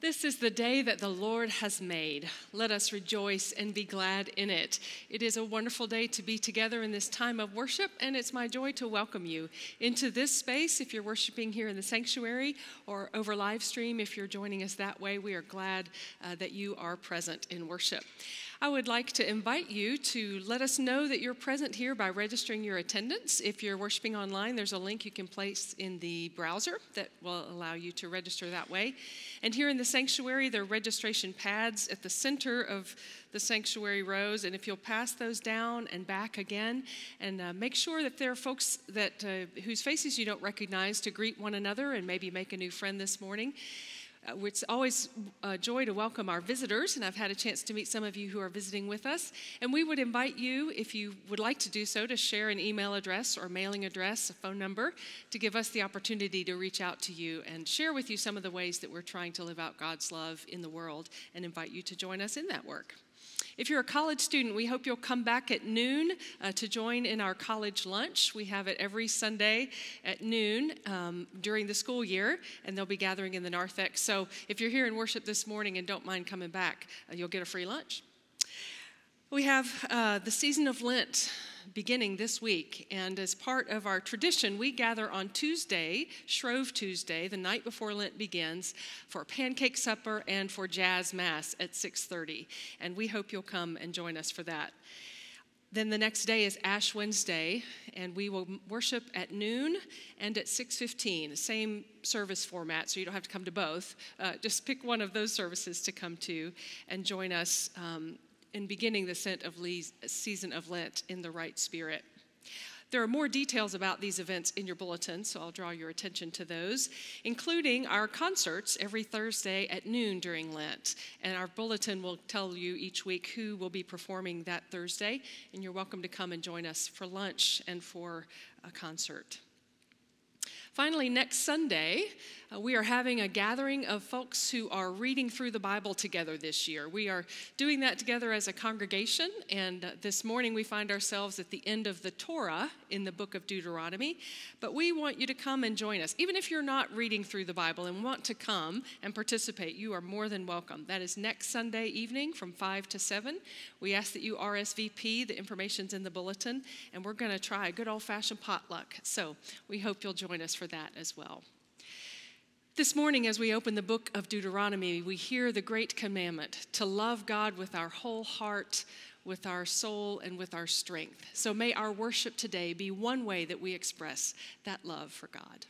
This is the day that the Lord has made. Let us rejoice and be glad in it. It is a wonderful day to be together in this time of worship, and it's my joy to welcome you into this space. If you're worshiping here in the sanctuary or over live stream, if you're joining us that way, we are glad uh, that you are present in worship. I would like to invite you to let us know that you're present here by registering your attendance. If you're worshiping online, there's a link you can place in the browser that will allow you to register that way. And here in the sanctuary, there are registration pads at the center of the sanctuary rows. And if you'll pass those down and back again, and uh, make sure that there are folks that uh, whose faces you don't recognize to greet one another and maybe make a new friend this morning. Uh, it's always a joy to welcome our visitors, and I've had a chance to meet some of you who are visiting with us. And we would invite you, if you would like to do so, to share an email address or mailing address, a phone number, to give us the opportunity to reach out to you and share with you some of the ways that we're trying to live out God's love in the world and invite you to join us in that work. If you're a college student, we hope you'll come back at noon uh, to join in our college lunch. We have it every Sunday at noon um, during the school year, and they'll be gathering in the narthex. So if you're here in worship this morning and don't mind coming back, uh, you'll get a free lunch. We have uh, the season of Lent beginning this week. And as part of our tradition, we gather on Tuesday, Shrove Tuesday, the night before Lent begins, for pancake supper and for jazz mass at 6:30. And we hope you'll come and join us for that. Then the next day is Ash Wednesday, and we will worship at noon and at 6:15. Same service format, so you don't have to come to both. Uh, just pick one of those services to come to and join us um, in beginning the season of Lent in the right spirit. There are more details about these events in your bulletin, so I'll draw your attention to those, including our concerts every Thursday at noon during Lent. And our bulletin will tell you each week who will be performing that Thursday, and you're welcome to come and join us for lunch and for a concert. Finally, next Sunday, uh, we are having a gathering of folks who are reading through the Bible together this year. We are doing that together as a congregation, and uh, this morning we find ourselves at the end of the Torah in the book of Deuteronomy. But we want you to come and join us. Even if you're not reading through the Bible and want to come and participate, you are more than welcome. That is next Sunday evening from 5 to 7. We ask that you RSVP, the information's in the bulletin, and we're going to try a good old fashioned potluck. So we hope you'll join us for that as well. This morning, as we open the book of Deuteronomy, we hear the great commandment to love God with our whole heart, with our soul, and with our strength. So may our worship today be one way that we express that love for God.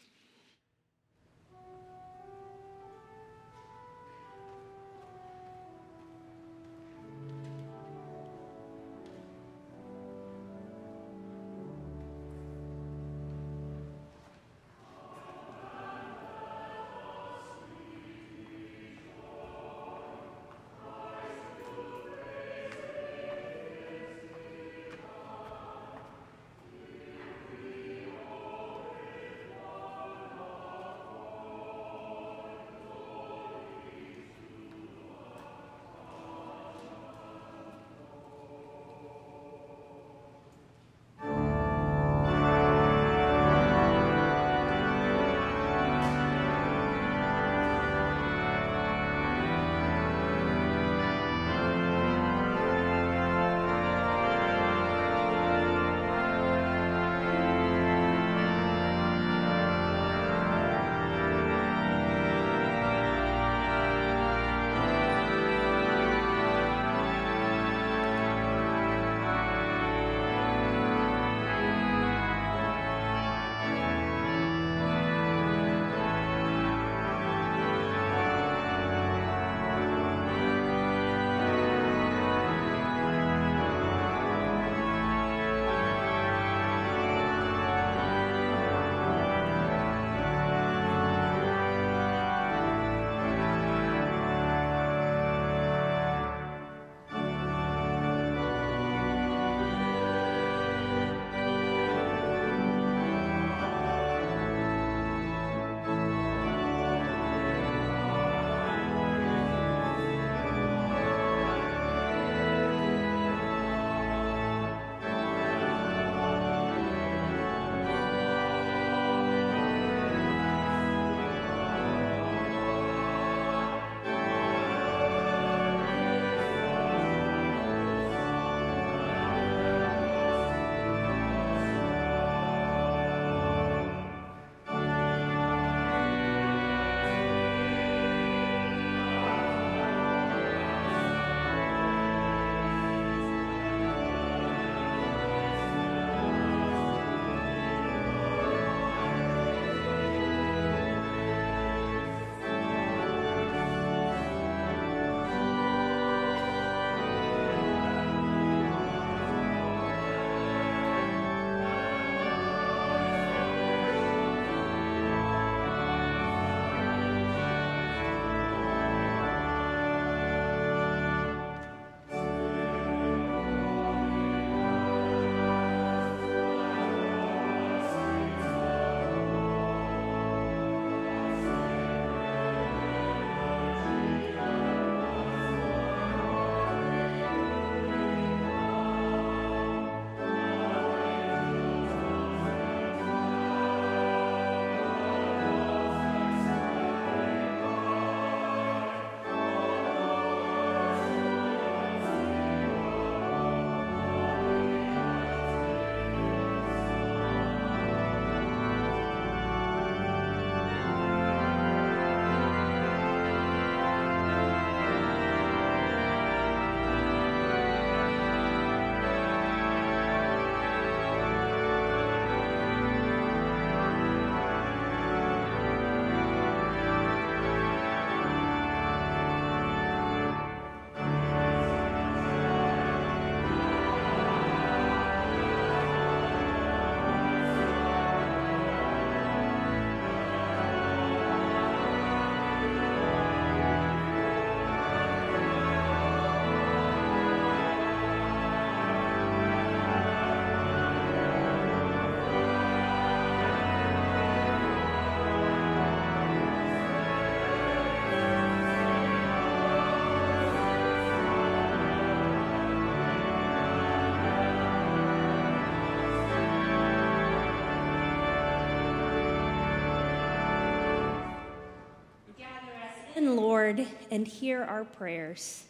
Lord, and hear our prayers.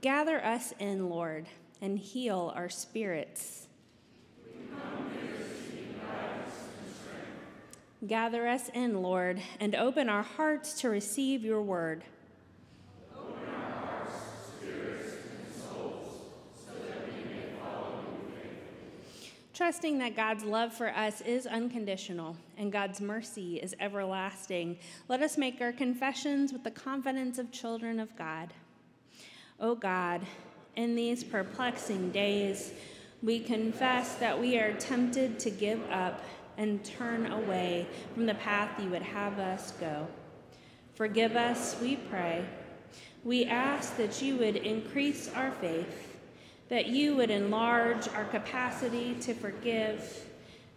Gather us in, Lord, and heal our spirits. Gather us in, Lord, and open our hearts to receive your word. Trusting that God's love for us is unconditional and God's mercy is everlasting, let us make our confessions with the confidence of children of God. O oh God, in these perplexing days, we confess that we are tempted to give up and turn away from the path you would have us go. Forgive us, we pray. We ask that you would increase our faith, that you would enlarge our capacity to forgive,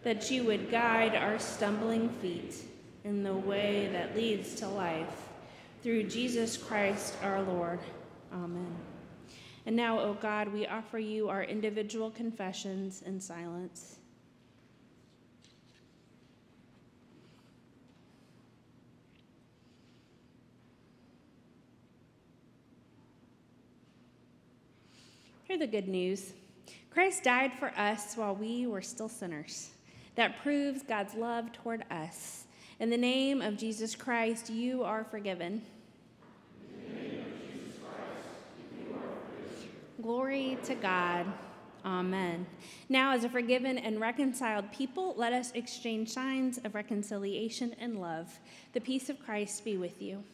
that you would guide our stumbling feet in the way that leads to life. Through Jesus Christ our Lord. Amen. And now, O oh God, we offer you our individual confessions in silence. Hear the good news Christ died for us while we were still sinners. That proves God's love toward us. In the name of Jesus Christ, you are forgiven. In the name of Jesus Christ, you are forgiven. Glory to God. Amen. Now, as a forgiven and reconciled people, let us exchange signs of reconciliation and love. The peace of Christ be with you.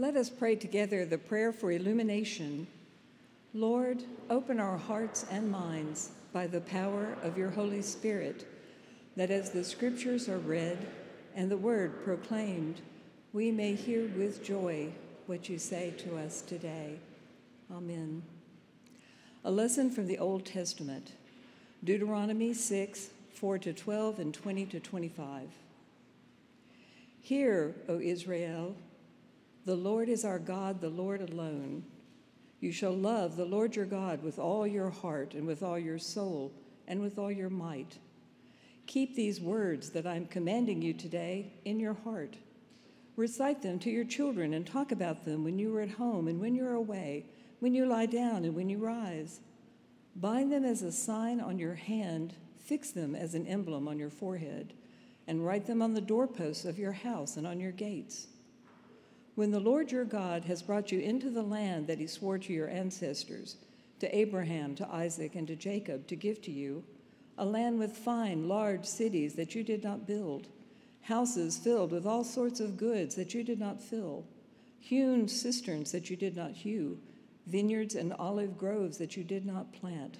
Let us pray together the prayer for illumination. Lord, open our hearts and minds by the power of your Holy Spirit, that as the scriptures are read and the word proclaimed, we may hear with joy what you say to us today. Amen. A lesson from the Old Testament Deuteronomy 6 4 to 12 and 20 to 25. Hear, O Israel, the Lord is our God, the Lord alone. You shall love the Lord your God with all your heart and with all your soul and with all your might. Keep these words that I'm commanding you today in your heart. Recite them to your children and talk about them when you are at home and when you're away, when you lie down and when you rise. Bind them as a sign on your hand, fix them as an emblem on your forehead, and write them on the doorposts of your house and on your gates. When the Lord your God has brought you into the land that he swore to your ancestors, to Abraham, to Isaac, and to Jacob, to give to you, a land with fine, large cities that you did not build, houses filled with all sorts of goods that you did not fill, hewn cisterns that you did not hew, vineyards and olive groves that you did not plant.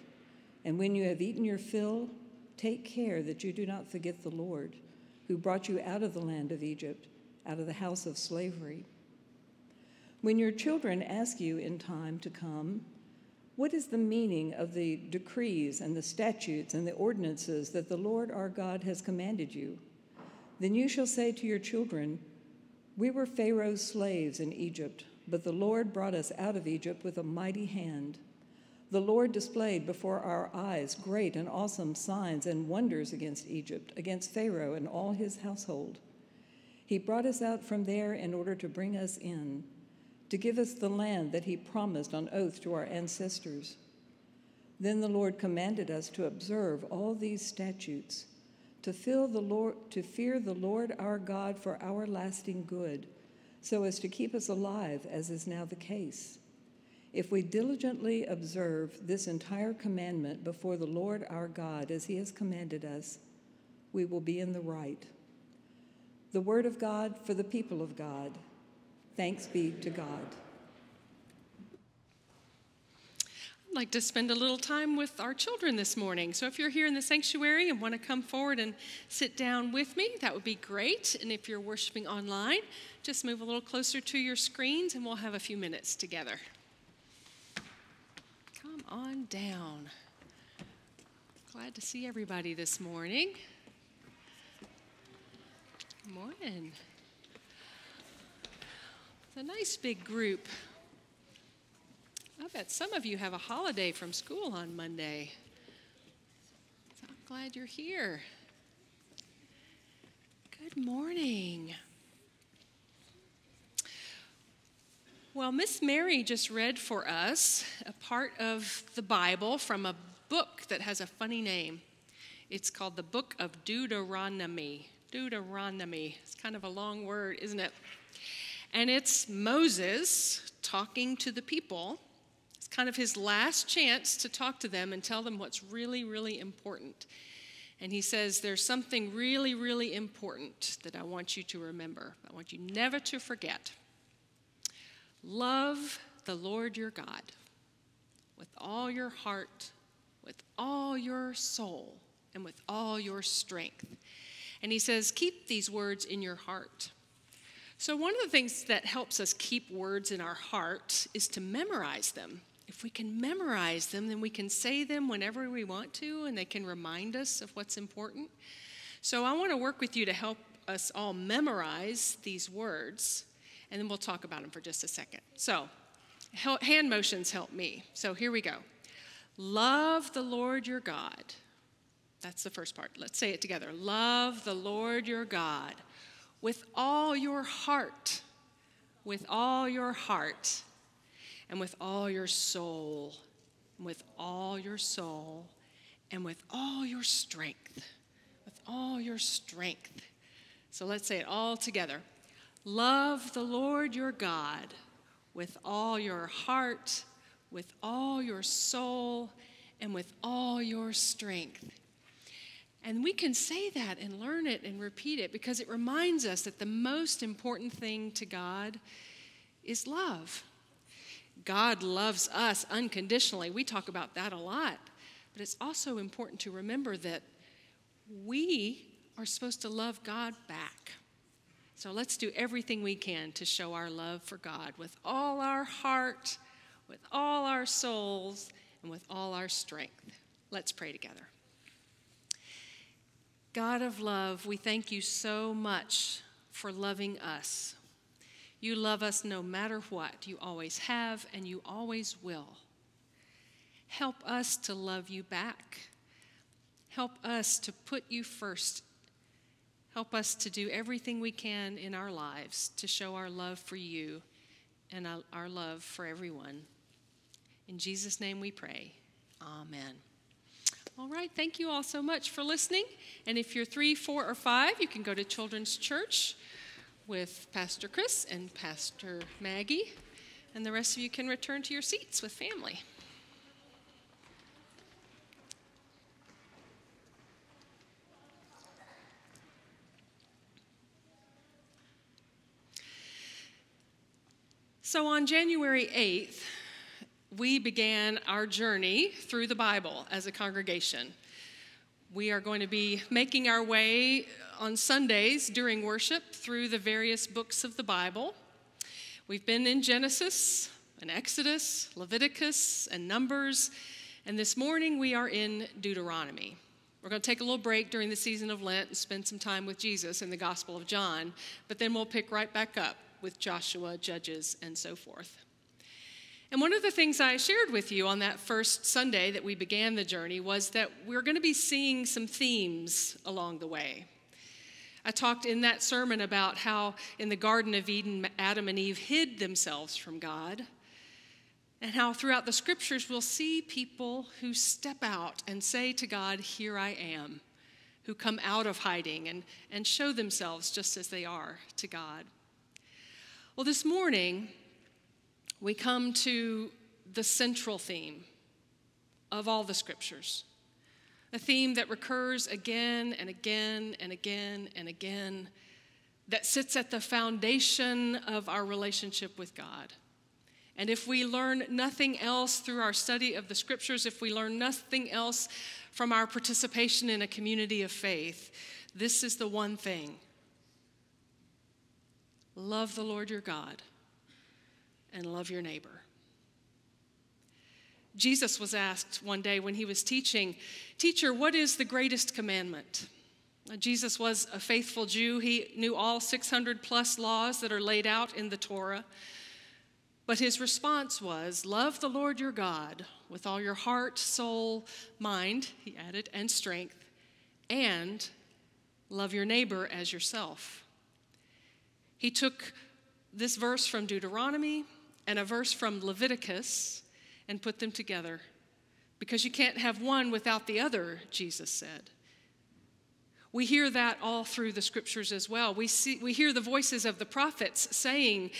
And when you have eaten your fill, take care that you do not forget the Lord, who brought you out of the land of Egypt, out of the house of slavery. When your children ask you in time to come, what is the meaning of the decrees and the statutes and the ordinances that the Lord our God has commanded you? Then you shall say to your children, We were Pharaoh's slaves in Egypt, but the Lord brought us out of Egypt with a mighty hand. The Lord displayed before our eyes great and awesome signs and wonders against Egypt, against Pharaoh and all his household. He brought us out from there in order to bring us in to give us the land that he promised on oath to our ancestors. Then the Lord commanded us to observe all these statutes, to the Lord, to fear the Lord our God for our lasting good, so as to keep us alive, as is now the case. If we diligently observe this entire commandment before the Lord our God as he has commanded us, we will be in the right. The word of God for the people of God. Thanks be to God. I'd like to spend a little time with our children this morning. So if you're here in the sanctuary and want to come forward and sit down with me, that would be great. And if you're worshiping online, just move a little closer to your screens and we'll have a few minutes together. Come on down. Glad to see everybody this morning. Good morning. A nice big group. I bet some of you have a holiday from school on Monday. So I'm glad you're here. Good morning. Well, Miss Mary just read for us a part of the Bible from a book that has a funny name. It's called the Book of Deuteronomy. Deuteronomy. It's kind of a long word, isn't it? And it's Moses talking to the people it's kind of his last chance to talk to them and tell them what's really, really important. And he says, There's something really, really important that I want you to remember. I want you never to forget. Love the Lord your God with all your heart, with all your soul, and with all your strength. And he says, Keep these words in your heart. So, one of the things that helps us keep words in our heart is to memorize them if we can memorize them, then we can say them whenever we want to, and they can remind us of what's important. So I want to work with you to help us all memorize these words, and then we'll talk about them for just a second. So, hand motions help me. So here we go. Love the Lord your God. That's the first part. Let's say it together. Love the Lord your God with all your heart, with all your heart and with all your soul, with all your soul, and with all your strength. With all your strength. So let's say it all together. Love the Lord your God with all your heart, with all your soul, and with all your strength. And we can say that and learn it and repeat it because it reminds us that the most important thing to God is love. God loves us unconditionally. We talk about that a lot. But it's also important to remember that we are supposed to love God back. So let's do everything we can to show our love for God with all our heart, with all our souls, and with all our strength. Let's pray together. God of love, we thank you so much for loving us. You love us no matter what. You always have and you always will. Help us to love you back. Help us to put you first. Help us to do everything we can in our lives to show our love for you and our love for everyone. In Jesus' name we pray. Amen. All right, thank you all so much for listening. And if you're three, four, or five, you can go to Children's Church with Pastor Chris and Pastor Maggie, and the rest of you can return to your seats with family. So on January 8th, we began our journey through the Bible as a congregation. We are going to be making our way on Sundays during worship through the various books of the Bible. We've been in Genesis and Exodus, Leviticus, and Numbers, and this morning we are in Deuteronomy. We're going to take a little break during the season of Lent and spend some time with Jesus in the Gospel of John, but then we'll pick right back up with Joshua, Judges, and so forth. And one of the things I shared with you on that first Sunday that we began the journey was that we're going to be seeing some themes along the way. I talked in that sermon about how in the Garden of Eden, Adam and Eve hid themselves from God, and how throughout the scriptures we'll see people who step out and say to God, Here I am, who come out of hiding and, and show themselves just as they are to God. Well, this morning, we come to the central theme of all the scriptures, a theme that recurs again and again and again and again, that sits at the foundation of our relationship with God. And if we learn nothing else through our study of the scriptures, if we learn nothing else from our participation in a community of faith, this is the one thing love the Lord your God and love your neighbor. Jesus was asked one day when he was teaching, Teacher, what is the greatest commandment? Jesus was a faithful Jew. He knew all 600 plus laws that are laid out in the Torah. But his response was, Love the Lord your God with all your heart, soul, mind, he added, and strength, and love your neighbor as yourself. He took this verse from Deuteronomy and a verse from Leviticus and put them together because you can't have one without the other, Jesus said. We hear that all through the scriptures as well. We, see, we hear the voices of the prophets saying,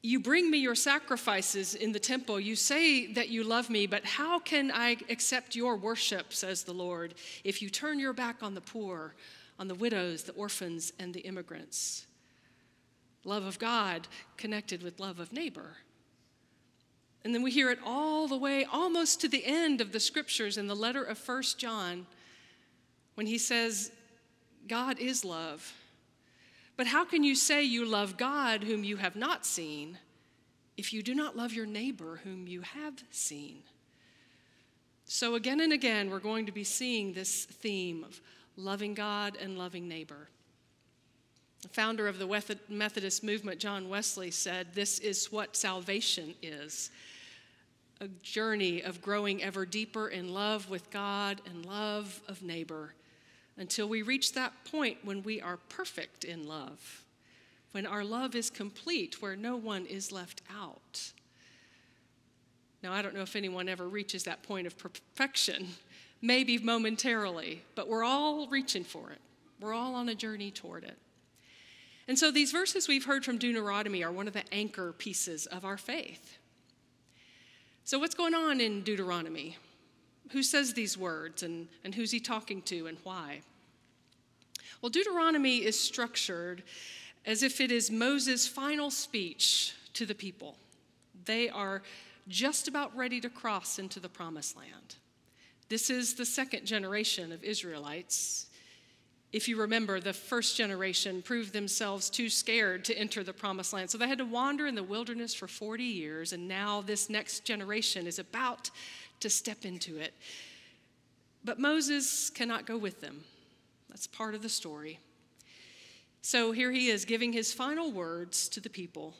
You bring me your sacrifices in the temple. You say that you love me, but how can I accept your worship, says the Lord, if you turn your back on the poor, on the widows, the orphans, and the immigrants? Love of God connected with love of neighbor. And then we hear it all the way almost to the end of the scriptures in the letter of First John when he says, God is love. But how can you say you love God whom you have not seen if you do not love your neighbor whom you have seen? So, again and again, we're going to be seeing this theme of loving God and loving neighbor. The founder of the Methodist movement, John Wesley, said, This is what salvation is a journey of growing ever deeper in love with God and love of neighbor until we reach that point when we are perfect in love, when our love is complete, where no one is left out. Now, I don't know if anyone ever reaches that point of perfection, maybe momentarily, but we're all reaching for it. We're all on a journey toward it. And so, these verses we've heard from Deuteronomy are one of the anchor pieces of our faith. So, what's going on in Deuteronomy? Who says these words and, and who's he talking to and why? Well, Deuteronomy is structured as if it is Moses' final speech to the people. They are just about ready to cross into the promised land. This is the second generation of Israelites. If you remember, the first generation proved themselves too scared to enter the promised land. So they had to wander in the wilderness for 40 years, and now this next generation is about to step into it. But Moses cannot go with them. That's part of the story. So here he is giving his final words to the people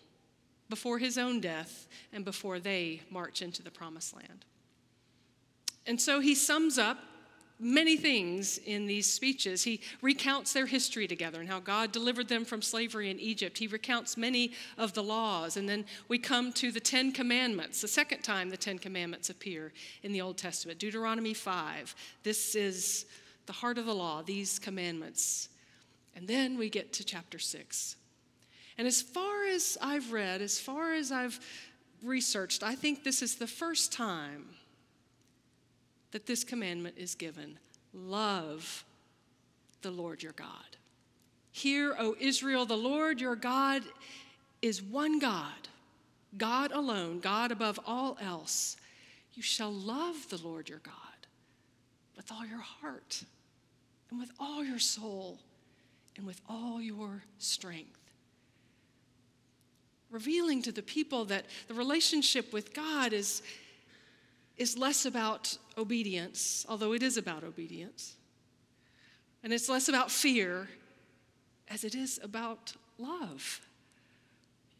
before his own death and before they march into the promised land. And so he sums up many things in these speeches. He recounts their history together and how God delivered them from slavery in Egypt. He recounts many of the laws. And then we come to the Ten Commandments, the second time the Ten Commandments appear in the Old Testament, Deuteronomy 5. This is the heart of the law, these commandments. And then we get to chapter 6. And as far as I've read, as far as I've researched, I think this is the first time that this commandment is given love the Lord your God. Hear, O Israel, the Lord your God is one God, God alone, God above all else. You shall love the Lord your God with all your heart and with all your soul and with all your strength. Revealing to the people that the relationship with God is, is less about obedience, although it is about obedience. And it's less about fear as it is about love.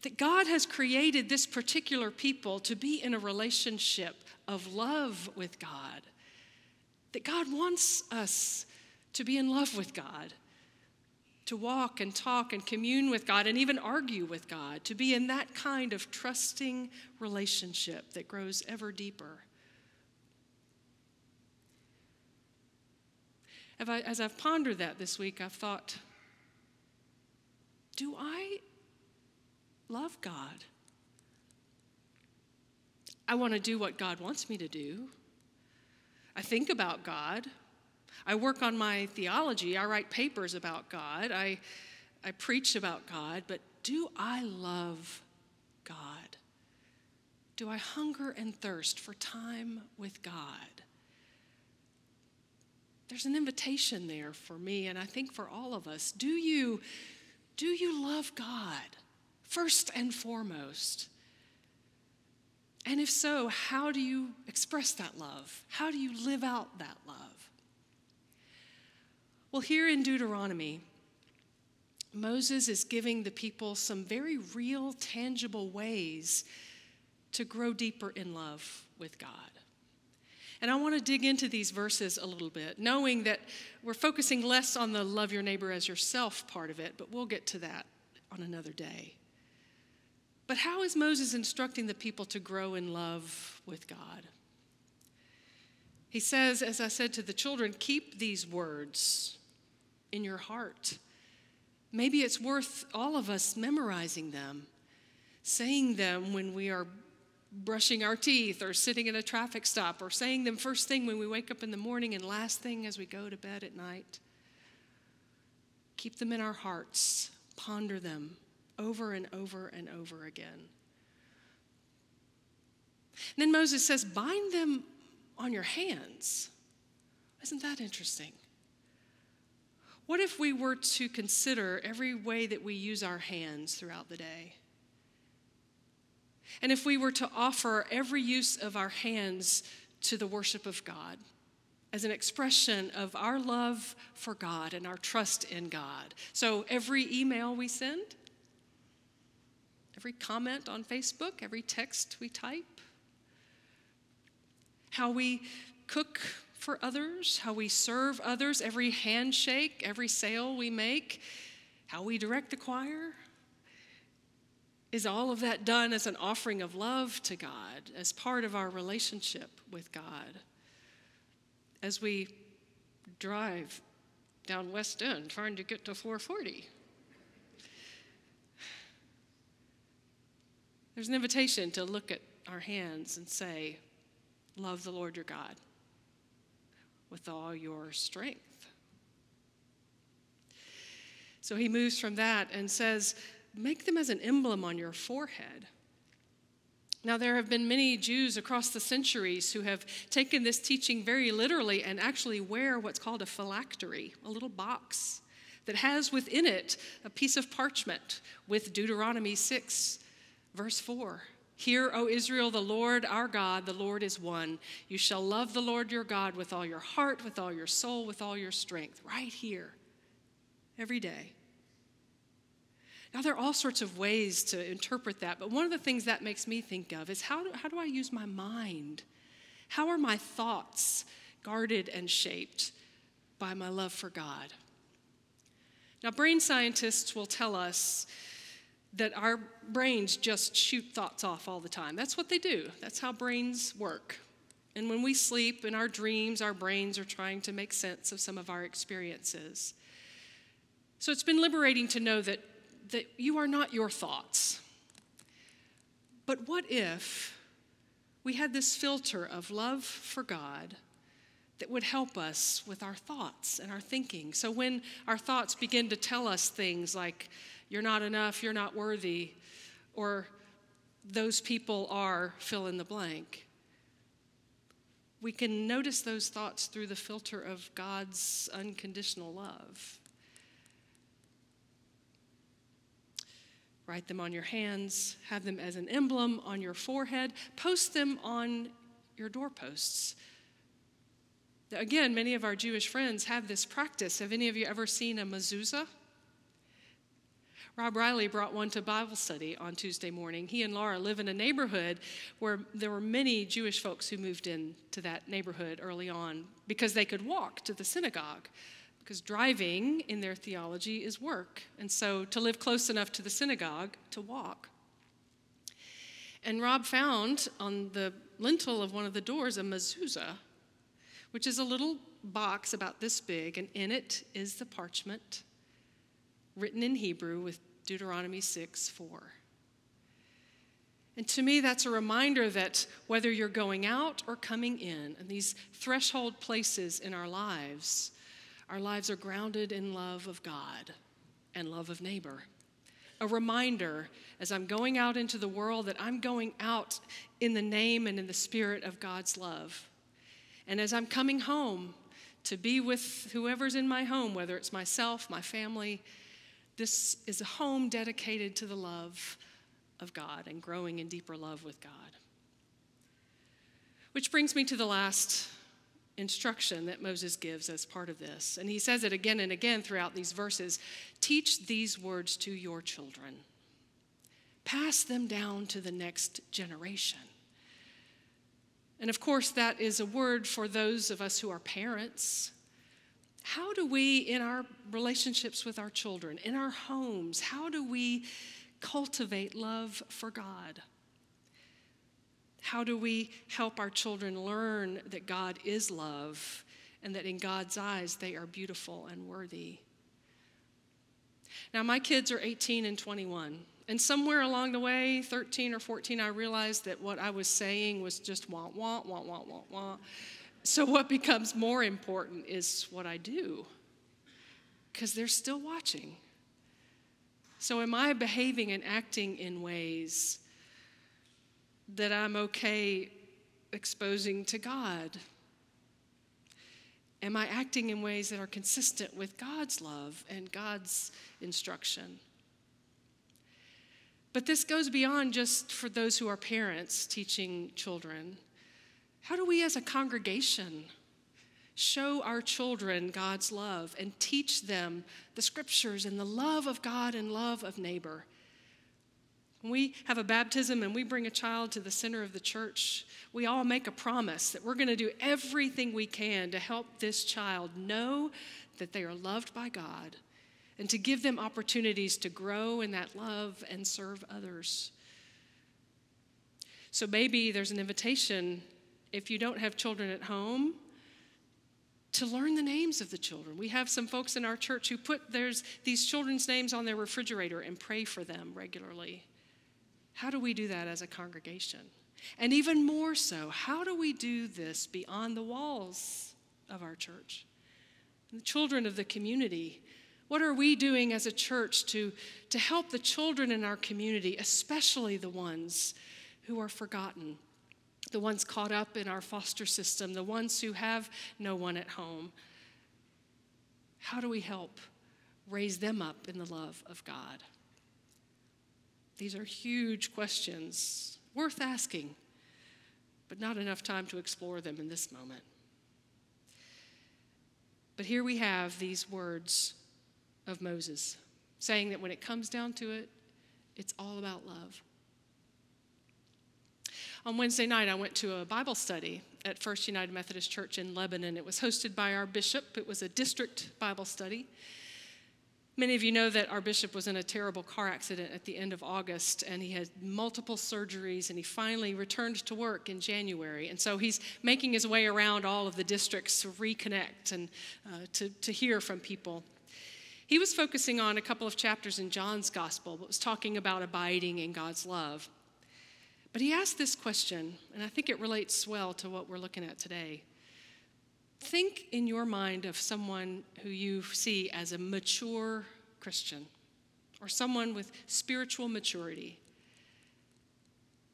That God has created this particular people to be in a relationship of love with God. That God wants us to be in love with God, to walk and talk and commune with God, and even argue with God, to be in that kind of trusting relationship that grows ever deeper. As I've pondered that this week, I've thought, do I love God? I want to do what God wants me to do. I think about God. I work on my theology. I write papers about God. I, I preach about God. But do I love God? Do I hunger and thirst for time with God? There's an invitation there for me, and I think for all of us. Do you, do you love God first and foremost? And if so, how do you express that love? How do you live out that love? Well, here in Deuteronomy, Moses is giving the people some very real, tangible ways to grow deeper in love with God. And I want to dig into these verses a little bit, knowing that we're focusing less on the love your neighbor as yourself part of it, but we'll get to that on another day. But how is Moses instructing the people to grow in love with God? He says, as I said to the children, keep these words in your heart. Maybe it's worth all of us memorizing them, saying them when we are brushing our teeth or sitting in a traffic stop or saying them first thing when we wake up in the morning and last thing as we go to bed at night. Keep them in our hearts, ponder them, over and over and over again. Then Moses says, bind them on your hands. Isn't that interesting? What if we were to consider every way that we use our hands throughout the day? And if we were to offer every use of our hands to the worship of God as an expression of our love for God and our trust in God? So every email we send, every comment on Facebook, every text we type, how we cook for others, how we serve others, every handshake, every sale we make, how we direct the choir. Is all of that done as an offering of love to God, as part of our relationship with God? As we drive down West End trying to get to 440. There's an invitation to look at our hands and say, Love the Lord your God with all your strength. So he moves from that and says, Make them as an emblem on your forehead. Now, there have been many Jews across the centuries who have taken this teaching very literally and actually wear what's called a phylactery, a little box that has within it a piece of parchment with Deuteronomy 6 Verse 4 Hear, O Israel, the Lord our God, the Lord is one. You shall love the Lord your God with all your heart, with all your soul, with all your strength. Right here, every day. Now, there are all sorts of ways to interpret that, but one of the things that makes me think of is how do, how do I use my mind? How are my thoughts guarded and shaped by my love for God? Now, brain scientists will tell us that our brains just shoot thoughts off all the time. That's what they do, that's how brains work. And when we sleep in our dreams, our brains are trying to make sense of some of our experiences. So it's been liberating to know that, that you are not your thoughts. But what if we had this filter of love for God that would help us with our thoughts and our thinking? So when our thoughts begin to tell us things like, you're not enough, you're not worthy, or those people are fill in the blank. We can notice those thoughts through the filter of God's unconditional love. Write them on your hands, have them as an emblem on your forehead, post them on your doorposts. Again, many of our Jewish friends have this practice. Have any of you ever seen a mezuzah? Rob Riley brought one to Bible study on Tuesday morning. He and Laura live in a neighborhood where there were many Jewish folks who moved into that neighborhood early on because they could walk to the synagogue. Because driving in their theology is work. And so to live close enough to the synagogue to walk. And Rob found on the lintel of one of the doors a mezuzah, which is a little box about this big, and in it is the parchment written in Hebrew with Deuteronomy 6 4. And to me, that's a reminder that whether you're going out or coming in, and these threshold places in our lives, our lives are grounded in love of God and love of neighbor. A reminder as I'm going out into the world that I'm going out in the name and in the spirit of God's love. And as I'm coming home to be with whoever's in my home, whether it's myself, my family, this is a home dedicated to the love of God and growing in deeper love with God. Which brings me to the last instruction that Moses gives as part of this. And he says it again and again throughout these verses teach these words to your children, pass them down to the next generation. And of course, that is a word for those of us who are parents. How do we, in our relationships with our children, in our homes, how do we cultivate love for God? How do we help our children learn that God is love and that in God's eyes they are beautiful and worthy? Now, my kids are 18 and 21. And somewhere along the way, 13 or 14, I realized that what I was saying was just wah, wah, wah, wah, wah, wah. So, what becomes more important is what I do, because they're still watching. So, am I behaving and acting in ways that I'm okay exposing to God? Am I acting in ways that are consistent with God's love and God's instruction? But this goes beyond just for those who are parents teaching children. How do we as a congregation show our children God's love and teach them the scriptures and the love of God and love of neighbor. When we have a baptism and we bring a child to the center of the church, we all make a promise that we're going to do everything we can to help this child know that they are loved by God and to give them opportunities to grow in that love and serve others. So maybe there's an invitation if you don't have children at home to learn the names of the children. We have some folks in our church who put these children's names on their refrigerator and pray for them regularly. How do we do that as a congregation? And even more so, how do we do this beyond the walls of our church? the children of the community. What are we doing as a church to, to help the children in our community, especially the ones who are forgotten? the ones caught up in our foster system, the ones who have no one at home. How do we help raise them up in the love of God? These are huge questions, worth asking, but not enough time to explore them in this moment. But here we have these words of Moses saying that when it comes down to it, it's all about love. On Wednesday night, I went to a Bible study at First United Methodist Church in Lebanon. It was hosted by our bishop, it was a district Bible study. Many of you know that our bishop was in a terrible car accident at the end of August, and he had multiple surgeries, and he finally returned to work in January. And so he's making his way around all of the districts to reconnect and uh, to, to hear from people. He was focusing on a couple of chapters in John's gospel, but was talking about abiding in God's love. But he asked this question, and I think it relates well to what we're looking at today. Think in your mind of someone who you see as a mature Christian or someone with spiritual maturity.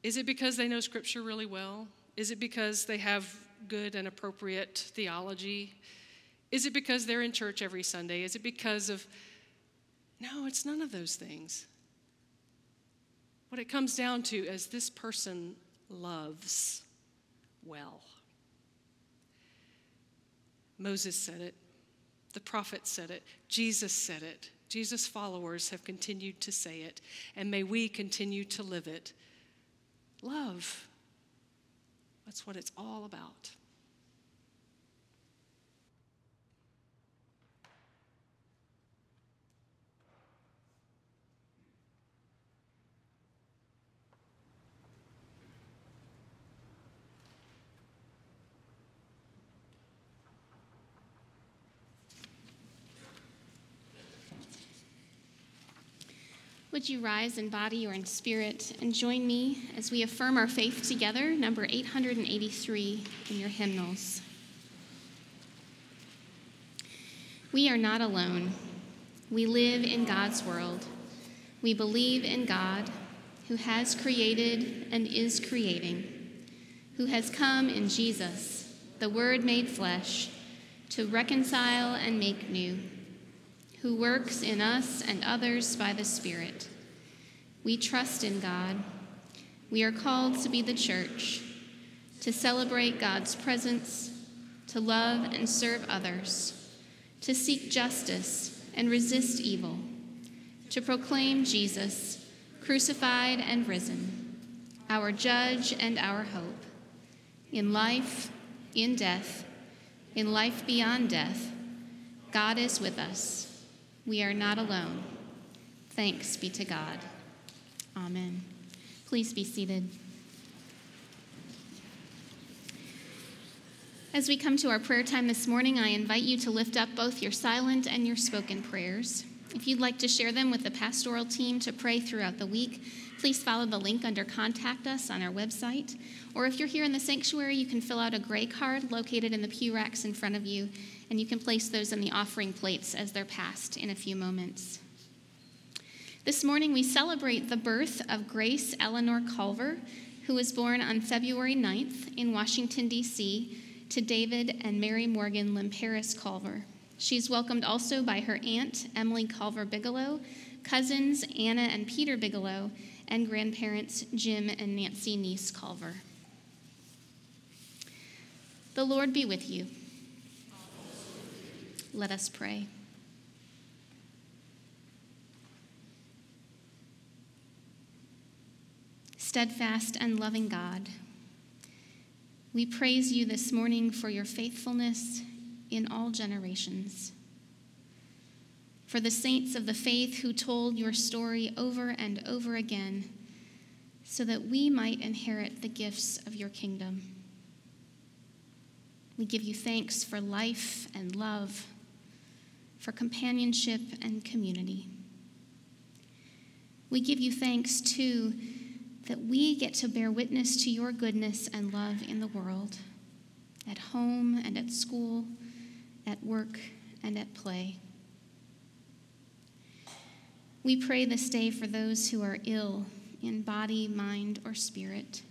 Is it because they know Scripture really well? Is it because they have good and appropriate theology? Is it because they're in church every Sunday? Is it because of. No, it's none of those things. What it comes down to is this person loves well. Moses said it, the prophet said it, Jesus said it. Jesus' followers have continued to say it, and may we continue to live it. Love. That's what it's all about. Would you rise in body or in spirit and join me as we affirm our faith together, number 883 in your hymnals? We are not alone. We live in God's world. We believe in God, who has created and is creating, who has come in Jesus, the Word made flesh, to reconcile and make new who works in us and others by the Spirit. We trust in God. We are called to be the church, to celebrate God's presence, to love and serve others, to seek justice and resist evil, to proclaim Jesus, crucified and risen, our judge and our hope, in life, in death, in life beyond death. God is with us. We are not alone. Thanks be to God. Amen. Please be seated. As we come to our prayer time this morning, I invite you to lift up both your silent and your spoken prayers. If you'd like to share them with the pastoral team to pray throughout the week, please follow the link under Contact Us on our website. Or if you're here in the sanctuary, you can fill out a gray card located in the pew racks in front of you and you can place those in the offering plates as they're passed in a few moments. This morning, we celebrate the birth of Grace Eleanor Culver, who was born on February 9th in Washington, D.C., to David and Mary Morgan Limperis Culver. She's welcomed also by her aunt, Emily Culver Bigelow, cousins, Anna and Peter Bigelow, and grandparents, Jim and Nancy Niece Culver. The Lord be with you. Let us pray. Steadfast and loving God, we praise you this morning for your faithfulness in all generations. For the saints of the faith who told your story over and over again, so that we might inherit the gifts of your kingdom. We give you thanks for life and love for companionship and community. We give you thanks, too, that we get to bear witness to your goodness and love in the world, at home and at school, at work and at play. We pray this day for those who are ill in body, mind, or spirit,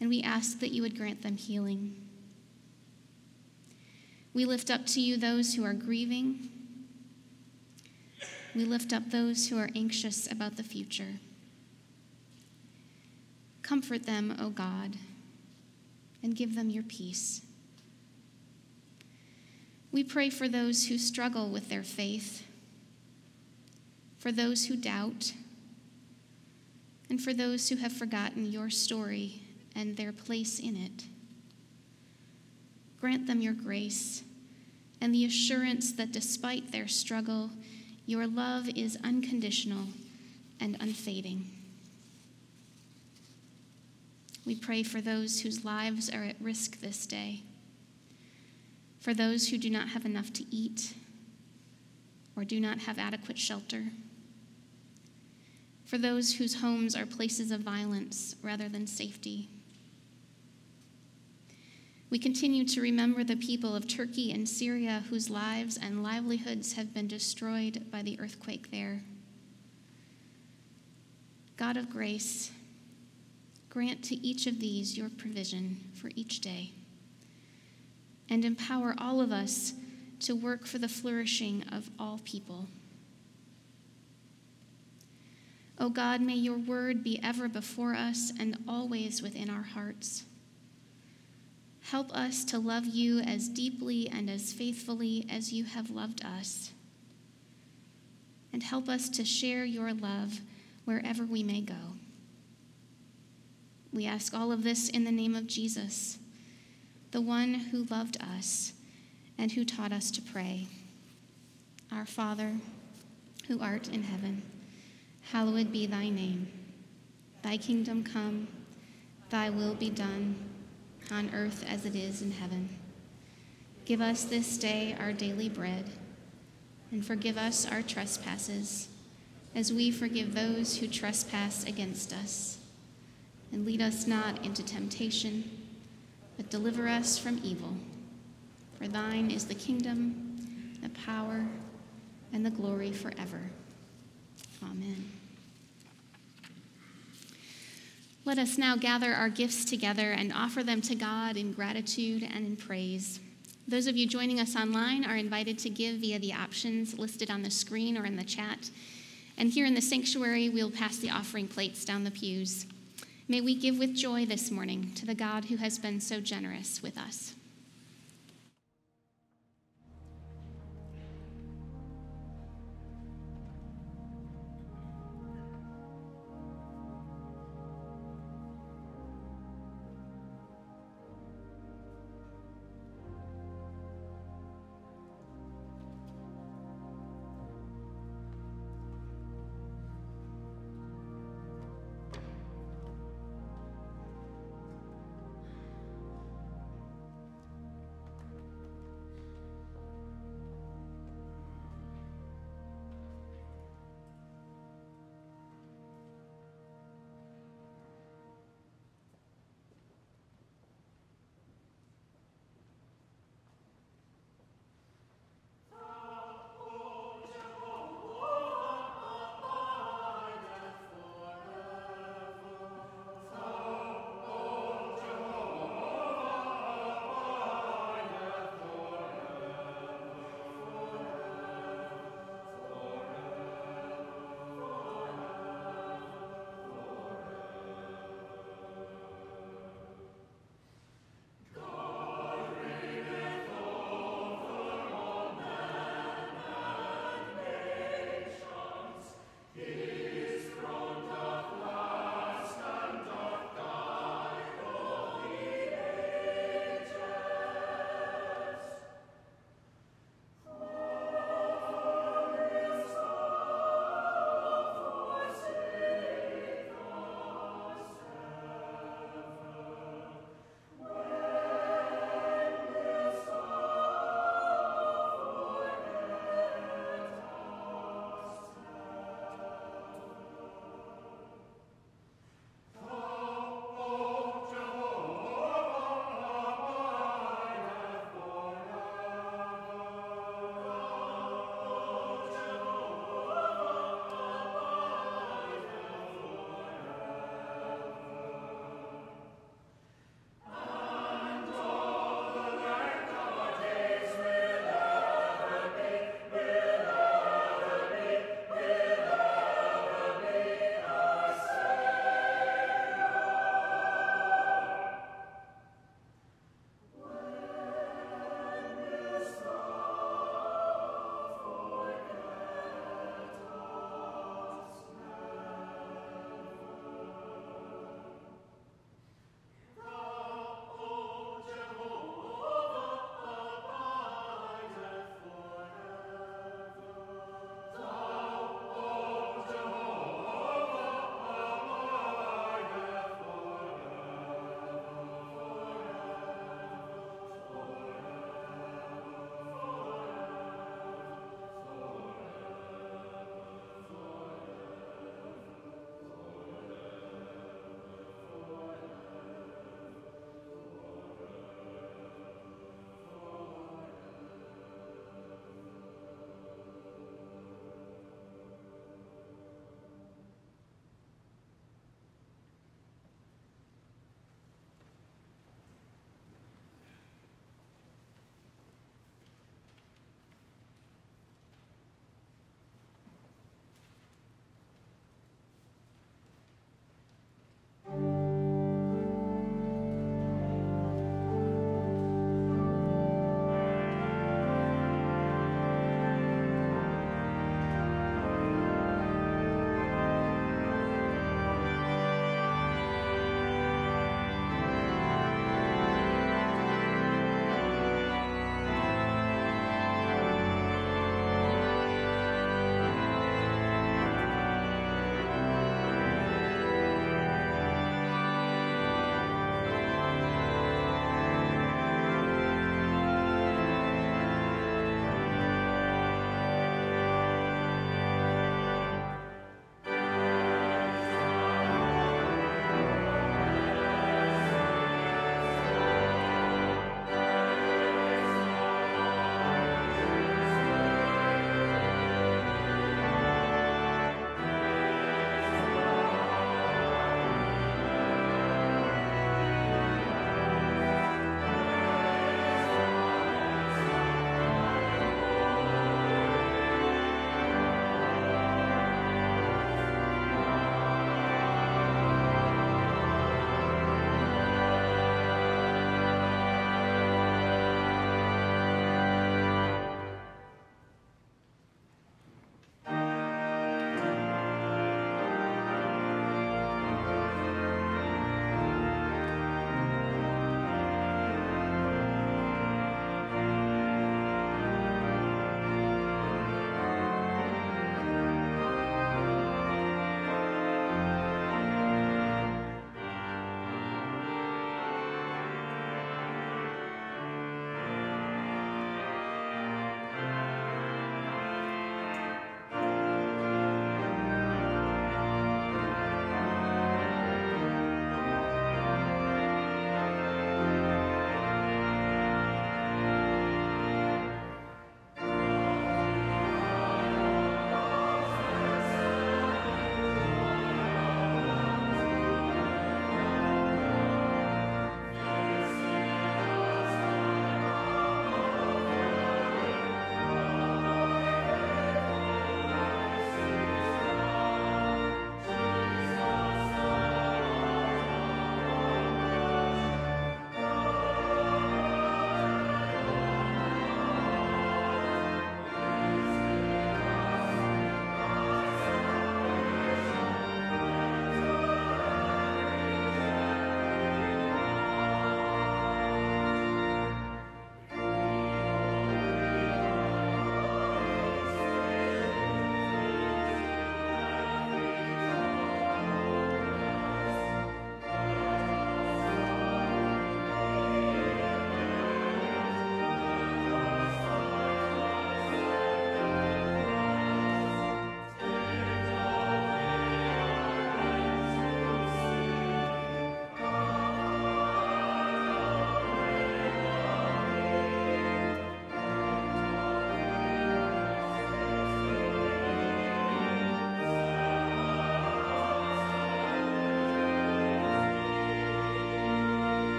and we ask that you would grant them healing. We lift up to you those who are grieving. We lift up those who are anxious about the future. Comfort them, O God, and give them your peace. We pray for those who struggle with their faith, for those who doubt, and for those who have forgotten your story and their place in it. Grant them your grace and the assurance that despite their struggle, your love is unconditional and unfading. We pray for those whose lives are at risk this day, for those who do not have enough to eat or do not have adequate shelter, for those whose homes are places of violence rather than safety we continue to remember the people of Turkey and Syria whose lives and livelihoods have been destroyed by the earthquake there. God of grace, grant to each of these your provision for each day, and empower all of us to work for the flourishing of all people. O God, may your word be ever before us and always within our hearts. Help us to love you as deeply and as faithfully as you have loved us. And help us to share your love wherever we may go. We ask all of this in the name of Jesus, the one who loved us and who taught us to pray. Our Father, who art in heaven, hallowed be thy name. Thy kingdom come, thy will be done on earth as it is in heaven. Give us this day our daily bread, and forgive us our trespasses, as we forgive those who trespass against us. And lead us not into temptation, but deliver us from evil. For thine is the kingdom, the power, and the glory forever. Amen. Let us now gather our gifts together and offer them to God in gratitude and in praise. Those of you joining us online are invited to give via the options listed on the screen or in the chat. And here in the sanctuary, we'll pass the offering plates down the pews. May we give with joy this morning to the God who has been so generous with us.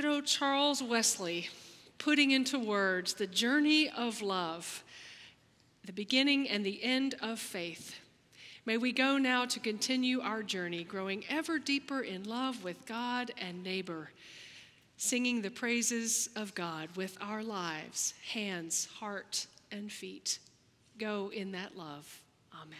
Good old Charles Wesley putting into words the journey of love, the beginning and the end of faith. May we go now to continue our journey, growing ever deeper in love with God and neighbor, singing the praises of God with our lives, hands, heart, and feet. Go in that love. Amen.